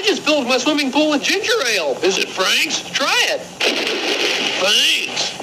I just filled my swimming pool with ginger ale. Is it Frank's? Try it. Thanks.